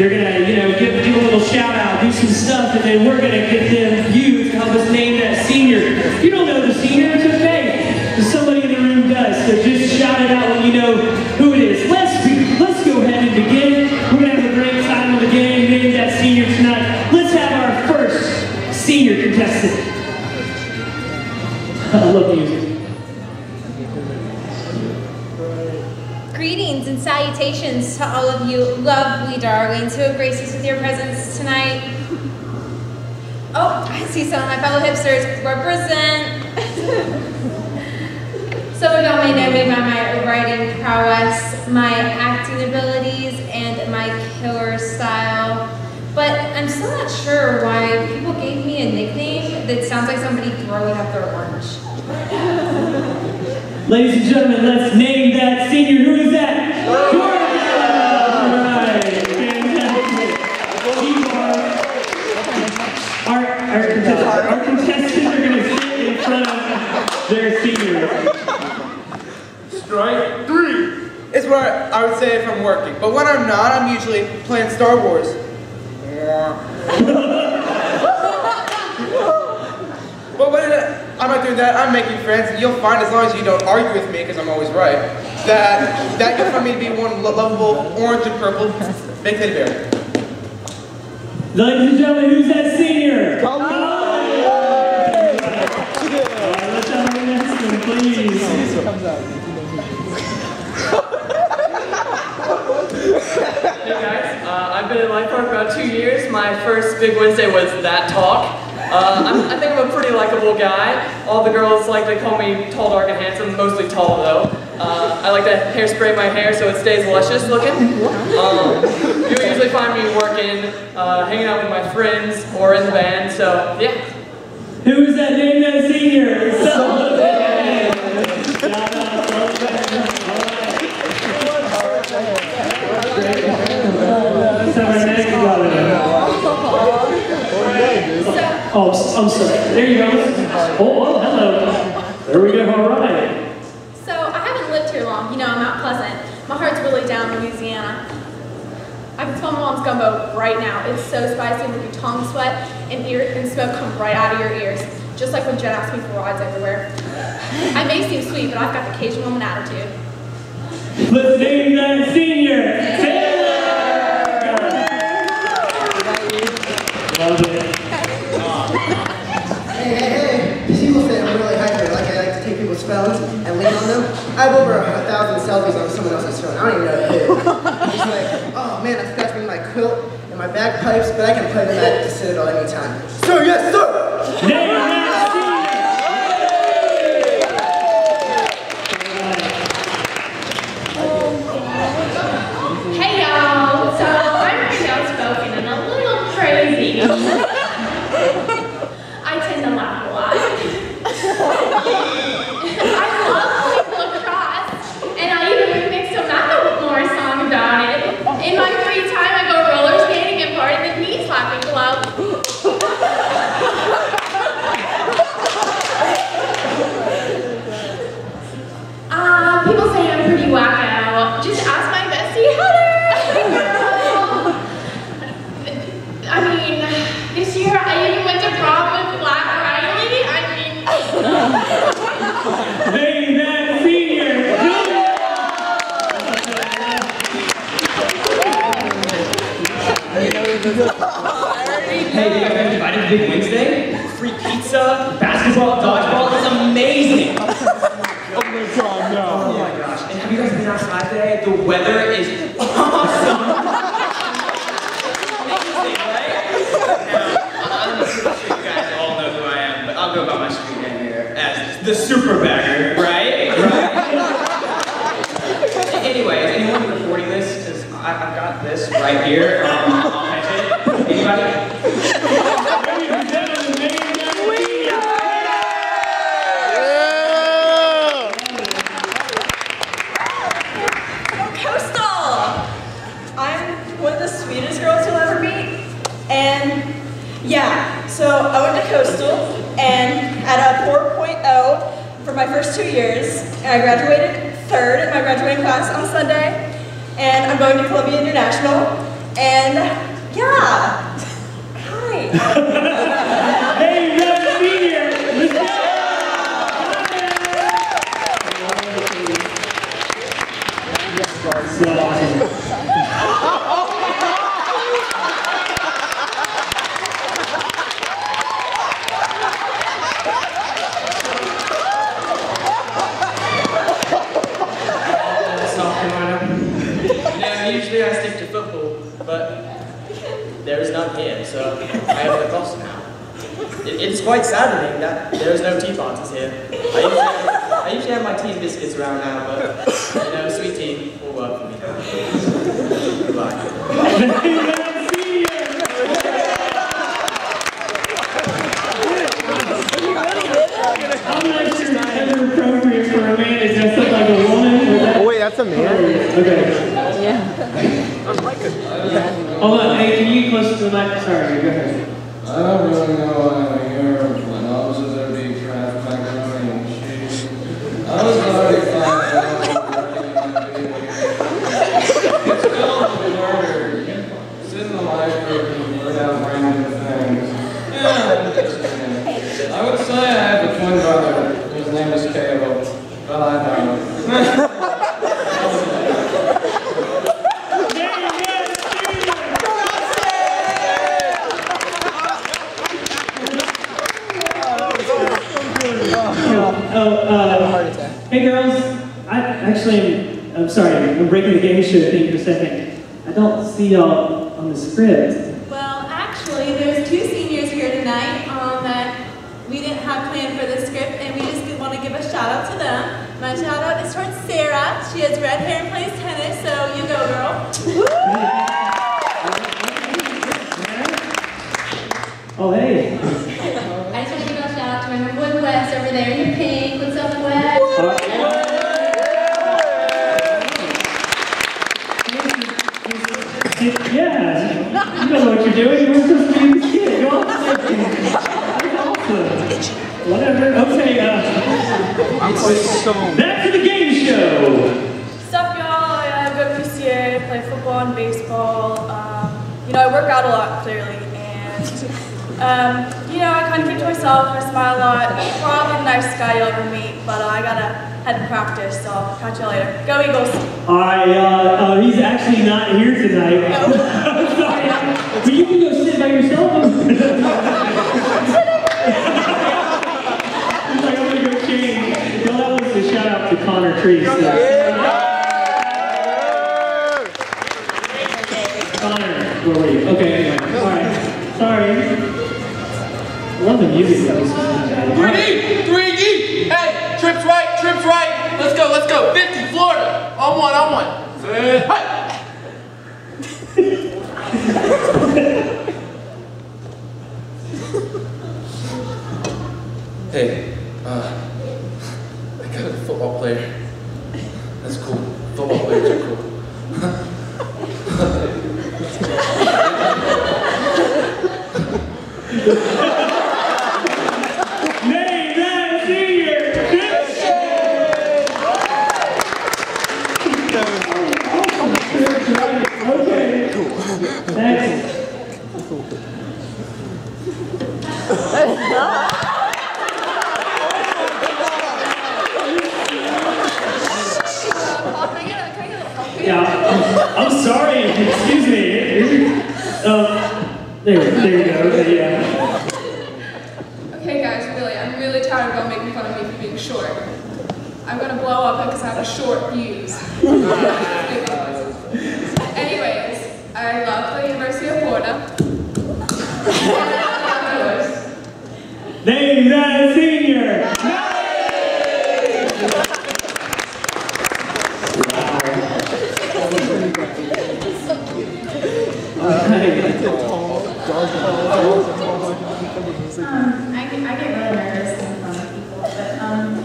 They're going to, you know, give, give a little shout out, do some stuff, and then we're going to get them, you, to help us name that senior. You don't know the senior, it's okay. But somebody in the room does. So just shout it out when you know who it is. Let's let's go ahead and begin. We're to have a great time on the game. Name that senior tonight. Let's have our first senior contestant. I love music. To all of you lovely darlings who have graced us with your presence tonight. Oh, I see some of my fellow hipsters represent. some of y'all may know me by my writing prowess, my acting abilities, and my killer style. But I'm still not sure why people gave me a nickname that sounds like somebody throwing up their lunch. Ladies and gentlemen, let's name that senior. Who is that? Jordan! All right, fantastic. You are- Our, our, contest- our contestants are going to sit in front of their seniors. Strike three is where I would say if I'm working. But when I'm not, I'm usually playing Star Wars. but when I'm not doing that, I'm making friends, and you'll find as long as you don't argue with me, because I'm always right, that that you'll find me to be one lo- lovable orange and purple big teddy bear. Ladies and gentlemen, who's that senior? All right, let's have our next one, please. Hey guys, uh, I've been in Lifepark about two years. My first big Wednesday was that talk. Uh, I'm, think I'm a pretty likable guy. All the girls like to call me tall, dark, and handsome, mostly tall though. Uh, I like to hairspray my hair so it stays luscious looking. Um, you'll usually find me working, uh, hanging out with my friends, or in the band, so yeah. Who is that name that senior? Sullivan! Shout out, Sullivan. Let's have our next brother. Oh, I'm sorry. There you go. Oh, oh, hello. There we go. All right. So I haven't lived here long. You know, I'm Mount Pleasant. My heart's really down in Louisiana. I can smell my mom's gumbo right now. It's so spicy and your tongue sweat and ear and smoke come right out of your ears. Just like when Jen asks me for rides everywhere. I may seem sweet, but I've got the Cajun woman attitude. Let's name that senior. Taylor! Love it. Hey, hey, hey. People say I'm really hyper, like I like to take people's phones and lean on them. I have over a thousand selfies on someone else's phone. I don't even know who. It's like, oh man, I forgot to bring my quilt and my bagpipes, but I can play them at the Citadel anytime. Sir, yes, sir! That. Hey y'all! So I'm pretty outspoken and a little crazy. I tend to laugh a lot. I love playing lacrosse, and I even mixed a Macklemore song about it. In my free time, I go roller skating and part of the knee slapping club. Uh, people say I'm pretty wacko. Just ask my bestie Heather. I mean, this year I even went to prom with Black Riley. I mean, Name that senior. Hey, you guys got invited to Big Wednesday? Free pizza, basketball, dodgeball. It's amazing. oh my god, no. Oh my gosh. And have you guys been outside today? The weather is awesome. You guys all know who I am, but I'll go by my street name here as the super bagger, first two years, and I graduated third in my graduating class on Sunday, and I'm going to Columbia International, and yeah, hi. Hey, Red Senior, let's go! So awesome. South Carolina. You know, usually I stick to football, but there is none here, so I have the cross now. It, it's quite saddening that there is no tea parties here. I usually, have, I usually have my tea and biscuits around now, but you know, sweet tea will work for me. Goodbye. Hey, Red I'm not sure it's ever appropriate for a man to dress up like a woman. Was that- Oh, wait, that's a man? Okay. Yeah. Hold on, hey, can you get closer to the mic? Sorry, go ahead. I don't really know why I'm here when opposite there be Kraft macaroni and cheese. I was already fine It's still a murder. Sit in the library and write out random things. Yeah, I'm interested. I would say I have a twin brother. His name is Caleb. But I don't. Hey, Red Senior! Oh, uh, hey girls, I actually, I'm sorry, I'm breaking the game show thing for a second. I don't see y'all on the script. Well, actually, there's two seniors here tonight um, that we didn't have planned for the script, and we just want to give a shout out to them. My shout out is towards Sarah. She has red hair and plays tennis, so you go, girl. Oh, hey. Know what you're doing. You're supposed to be the kid. Go on. That's awesome. Whatever. Okay, uh, back to the game show. Sup, y'all? I uh, go to PCA, play football and baseball. Um, you know, I work out a lot, clearly, and um, you know, I kind of keep to myself. I smile a lot. Probably the nicest guy you'll ever meet, but uh, I gotta head to practice, so I'll catch you later. Go Eagles! I, uh, uh, he's actually not here tonight. I'm sorry. But you can go sit by yourself. he's like, I'm gonna go change. Well, that was a shout out to Connor Treese. Connor, where were you? Okay, anyway. Alright. Sorry. I love the music though. This 3D! 3D! Hey, trips right, trips right. Let's go, let's go. 50, Florida. On one, on one. Hey. Hey, uh, I got a football player. That's cool. Football players are cool. Yeah, I'm, sorry. Excuse me. Uh, there, there you go. Yeah. Okay guys, really, I'm really tired of y'all making fun of me for being short. I'm gonna blow up because I have a short fuse. Anyways, I love the University of Florida. Name I, get, I get really nervous in front of people, but um,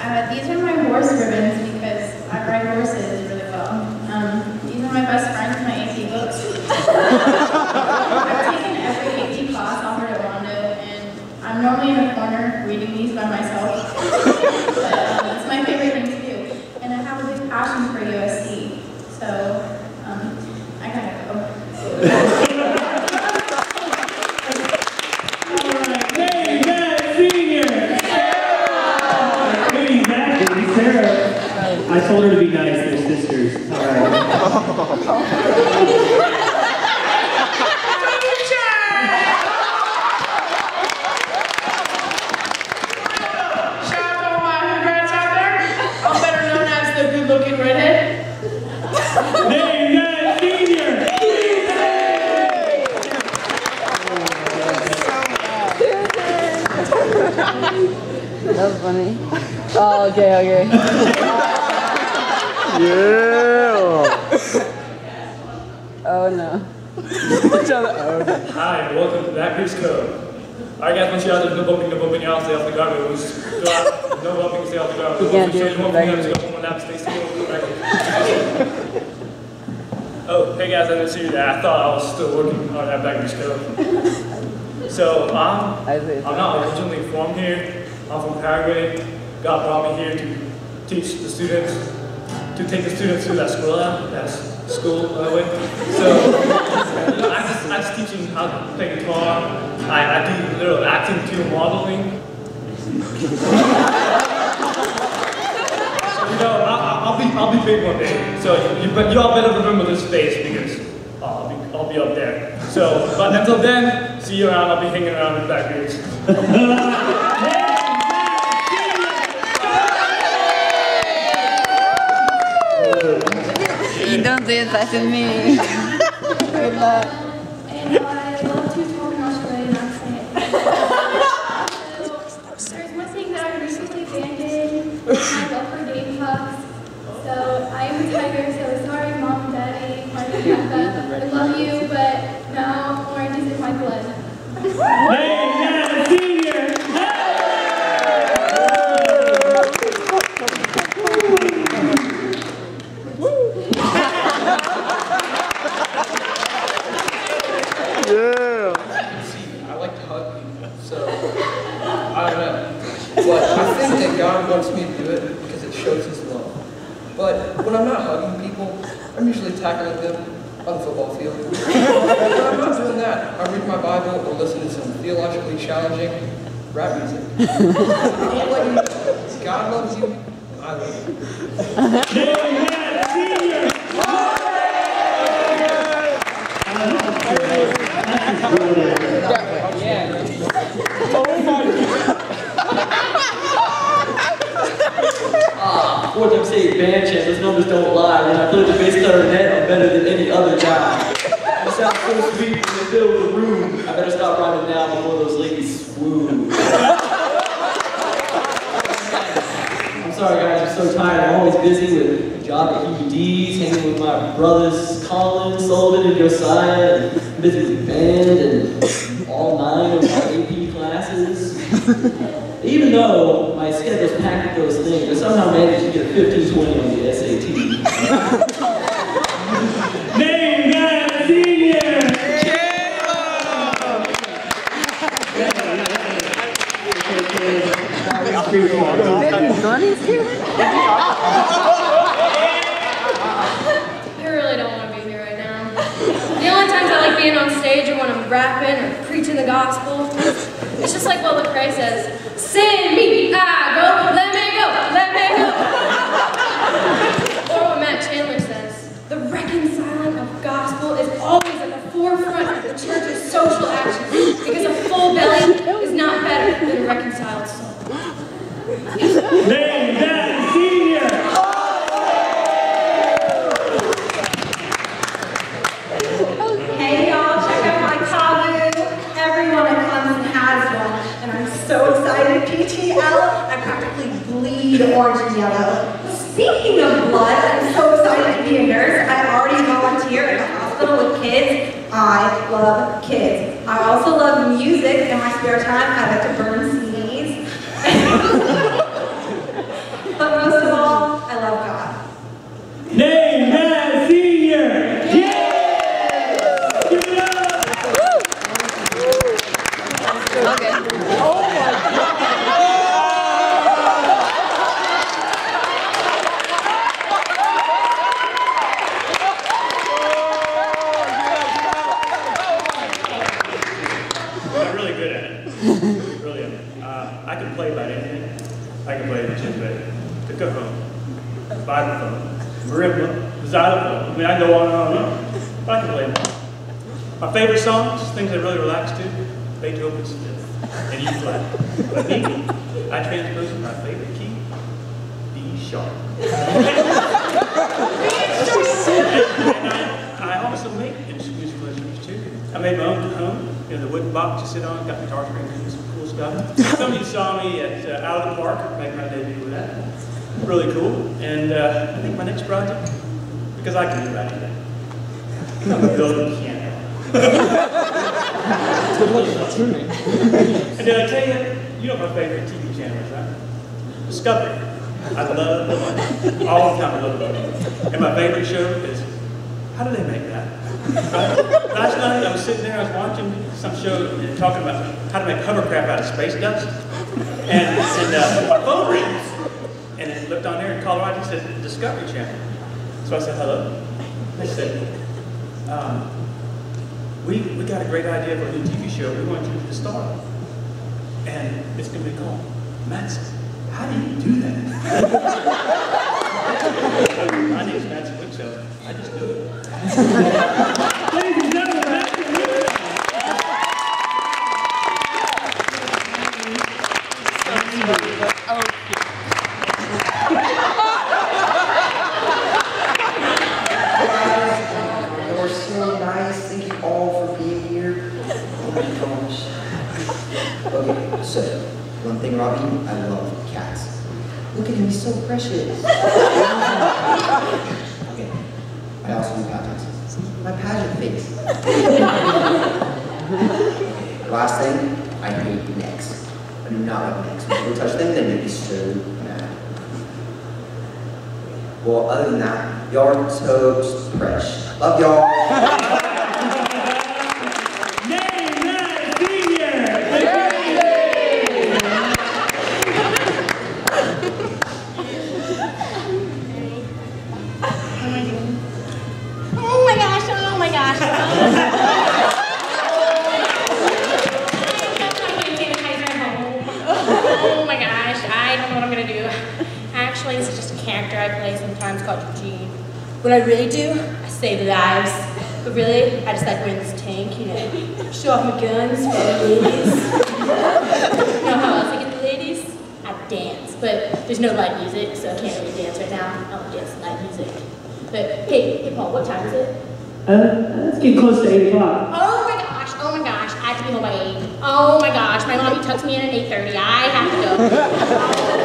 uh, these are my horse ribbons because I ride horses really well. Um, these are my best friends, my AP books. I've taken every AP class offered at Rondo, and I'm normally in a corner reading these by myself. but um, it's my favorite thing to do, and I have a big passion for USC, so I gotta go. Sarah, I told her to be nice, they're sisters. All right. Hi, and welcome to That Goose Code. Alright guys, once you're out, there's no bumping, no bumping, y'all stay off the garbage. Go out, no bumping, stay off the garbage. You can't do it One from thing, just go home and nap, stay still, come back. Oh, hey guys, I didn't see you there. I thought I was still working on that That Goose Code. So, I'm, I'm not originally from here. I'm from Paraguay. God brought me here to teach the students, to take the students through that school, that's school, by the way. So, you know, I'm just, To play guitar. I, I do a little acting too, modeling. so, you know, I'll, I'll be, I'll be big one day. So, you, you, you all better remember this face because uh, I'll be, I'll be up there. So, but until then, see you around. I'll be hanging around in the back. You don't do faster than me. Good luck. Love you, but now orange is in my blood. Hey, Nana Senior! Yeah. I like to hug people, so I don't know. But I think that God wants me to do it because it shows His love. But when I'm not hugging people, I'm usually tackling them on the football field. when I'm not doing that, I read my Bible or listen to some theologically challenging rap music. I'll let you know, God loves you. I love you. Hey, Nana Senior! Ah, what them say band champ, those numbers don't lie. When I play the bass clarinet, I'm better than any other guy. You sound so sweet when they fill the room. I better stop rhyming now before those ladies swoon. I'm sorry guys, I'm so tired. I'm always busy with a job at UD's, hanging with my brothers Colin, Sullivan, and Josiah, and busy with band and all nine of my AP classes. Even though my schedule's packed with those things, I somehow managed to get a 1520 on the SAT. Name Nana Senior! I really don't want to be here right now. The only times I like being on stage are when I'm rapping or preaching the gospel. It's just like what Lecrae says, send me, I go, let me go, let me go. or what Matt Chandler says, the reconciling of gospel is always at the forefront of the church's social action because a full belly is not better than a reconciled soul. Bleed orange and yellow. Speaking of blood, I'm so excited to be a nurse. I already volunteer at the hospital with kids. I love kids. I also love music. In my spare time, I like to burn CDs. but most of all, I love God. Name Nana Senior! Yeah! Give it up! I'm really good at it. Really am. Uh, I can play about anything. I can play the djembe, the cajon, the vibraphone, marimba, the xylophone. I mean, I go on and on and on. But I can play them. My favorite songs, things I really relax to, Beethoven's Fifth and E flat. But me, I transpose my favorite key, B sharp. I, I also make pleasures too. I made my own cajon. you know, the wooden box to sit on, got guitar strings and some. Some of you saw me at uh, Out of the Park, making my debut with that. Really cool. And uh, I think my next project, because I can do anything, I'm a piano. and did I tell you, you know my favorite TV channel is, right? Discovery. I love the money. All the time I love the. And my favorite show is, how do they make that? Last night I was sitting there, I was watching some show and talking about how to make hovercraft out of space dust. And, and uh, my phone rings. And it looked on there in Colorado, it said Discovery Channel. So I said, hello. They said, um, we, we got a great idea for a new TV show. We want you to star. And it's going to be called Matt's. How do you do that? My name's Matt's Wick, so I just do it. Ladies and gentlemen, you're so nice. Thank you all for being here. Oh my gosh. Okay, so one thing, Robbie, I love cats. Look at him, he's so precious. My pageant face. Last thing, I hate necks. I do not like necks. When people touch them, they make me so mad. Well, other than that, y'all are so fresh. Love y'all. What I really do, I save lives. But really, I just like wearing this tank, you know, show off my guns for the ladies. you know how else I get the ladies? I dance, but there's no live music, so I can't really dance right now. I'll just live music. But hey, hey Paul, what time is it? Uh, let's get close to 8 o'clock. Oh my gosh, oh my gosh, I have to be home by 8. Oh my gosh, my mommy tucks me in at 8.30. I have to go.